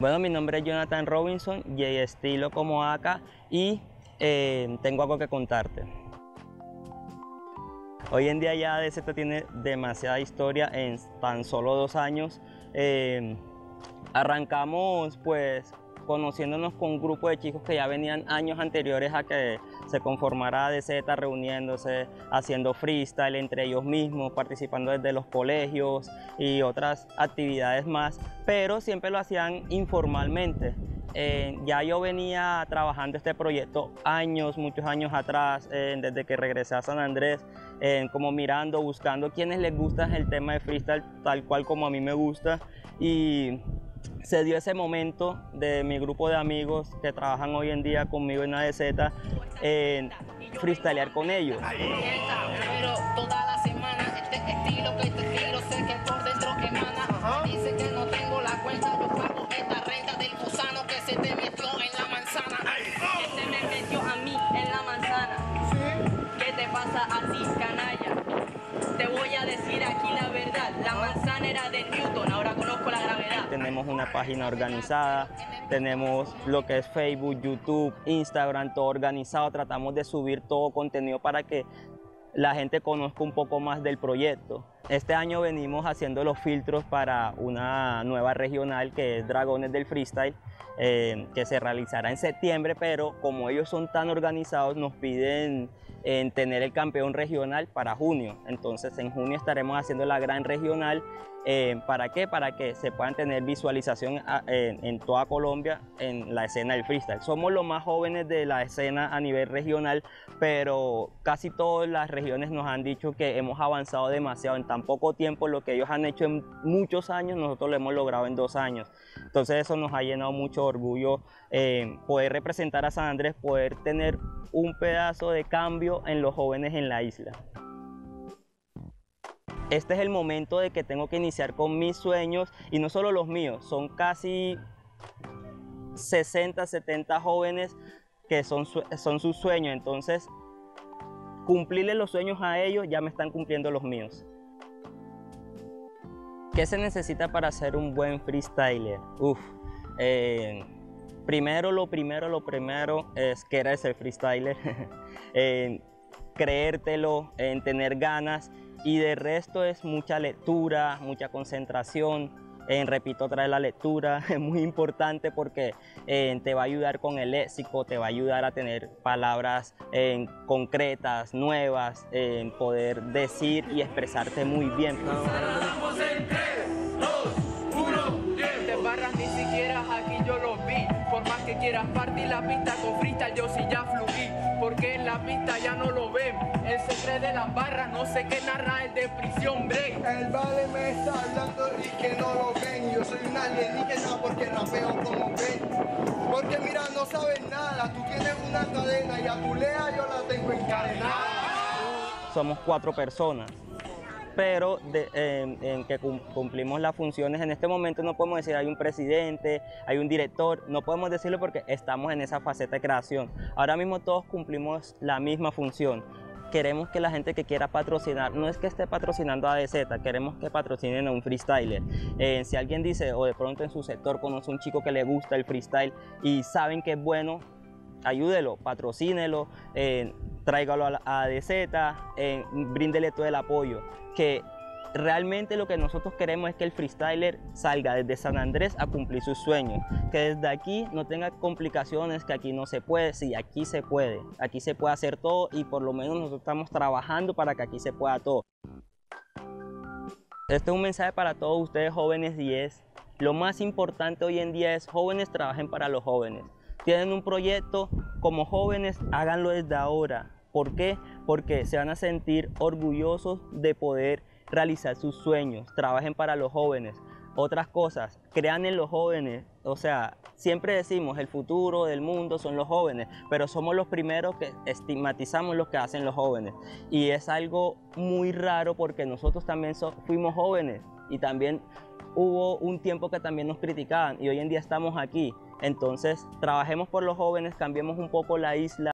Bueno, mi nombre es Jonathan Robinson y estilo como acá y eh, tengo algo que contarte. Hoy en día ya DZ tiene demasiada historia en tan solo dos años. Eh, arrancamos pues conociéndonos con un grupo de chicos que ya venían años anteriores a que se conformara DZ, reuniéndose, haciendo freestyle entre ellos mismos, participando desde los colegios y otras actividades más, pero siempre lo hacían informalmente. Eh, ya yo venía trabajando este proyecto años, muchos años atrás, eh, desde que regresé a San Andrés, eh, como mirando, buscando quienes les gusta el tema de freestyle tal cual como a mí me gusta y se dio ese momento de mi grupo de amigos que trabajan hoy en día conmigo en ADZ en freestylear con ellos. Pero toda la Tenemos una página organizada, tenemos lo que es Facebook, YouTube, Instagram, todo organizado. Tratamos de subir todo contenido para que la gente conozca un poco más del proyecto. Este año venimos haciendo los filtros para una nueva regional que es Dragones del Freestyle, eh, que se realizará en septiembre, pero como ellos son tan organizados nos piden en tener el campeón regional para junio. Entonces en junio estaremos haciendo la gran regional. Eh, ¿Para qué? Para que se puedan tener visualización a- en, en toda Colombia en la escena del freestyle. Somos los más jóvenes de la escena a nivel regional, pero casi todas las regiones nos han dicho que hemos avanzado demasiado en tan poco tiempo. Lo que ellos han hecho en muchos años, nosotros lo hemos logrado en dos años. Entonces eso nos ha llenado mucho orgullo eh, poder representar a San Andrés, poder tener un pedazo de cambio en los jóvenes en la isla. Este es el momento de que tengo que iniciar con mis sueños y no solo los míos, son casi 60, 70 jóvenes que son, son sus sueños, entonces cumplirle los sueños a ellos ya me están cumpliendo los míos. ¿Qué se necesita para ser un buen freestyler? Uf, eh, primero, lo primero, lo primero es querer ser freestyler, creértelo, en tener ganas y de resto es mucha lectura, mucha concentración. Repito otra vez la lectura, es muy importante porque te va a ayudar con el léxico, te va a ayudar a tener palabras concretas, nuevas, en poder decir y expresarte muy bien. Por más que quieras partir la pista con freestyle, yo sí ya fluí. Porque en la pista ya no lo ven. El secreto de las barras, no sé qué narra el de prisión break. El vale me está hablando y que no lo ven. Yo soy un alienígena porque rapeo como ven. Porque mira, no sabes nada. Tú tienes una cadena y a tu lea yo la tengo encadenada. somos cuatro personas, pero de- en, que cum- cumplimos las funciones. En este momento no podemos decir hay un presidente, hay un director, no podemos decirlo porque estamos en esa faceta de creación. Ahora mismo todos cumplimos la misma función. Queremos que la gente que quiera patrocinar, no es que esté patrocinando a DZ, queremos que patrocinen a un freestyler. Eh, si alguien dice, o de pronto en su sector conoce un chico que le gusta el freestyle y saben que es bueno, ayúdelo, patrocínelo, eh, tráigalo a ADZ, eh, bríndele todo el apoyo. Que realmente lo que nosotros queremos es que el freestyler salga desde San Andrés a cumplir sus sueños. Que desde aquí no tenga complicaciones, que aquí no se puede. Sí, aquí se puede. Aquí se puede hacer todo y por lo menos nosotros estamos trabajando para que aquí se pueda todo. Este es un mensaje para todos ustedes jóvenes y lo más importante hoy en día es jóvenes trabajen para los jóvenes. Tienen un proyecto como jóvenes, háganlo desde ahora. ¿Por qué? Porque se van a sentir orgullosos de poder realizar sus sueños. Trabajen para los jóvenes. Otras cosas, crean en los jóvenes. O sea, siempre decimos el futuro del mundo son los jóvenes, pero somos los primeros que estigmatizamos lo que hacen los jóvenes. Y es algo muy raro porque nosotros también fuimos jóvenes y también hubo un tiempo que también nos criticaban y hoy en día estamos aquí. Entonces, trabajemos por los jóvenes, cambiemos un poco la isla.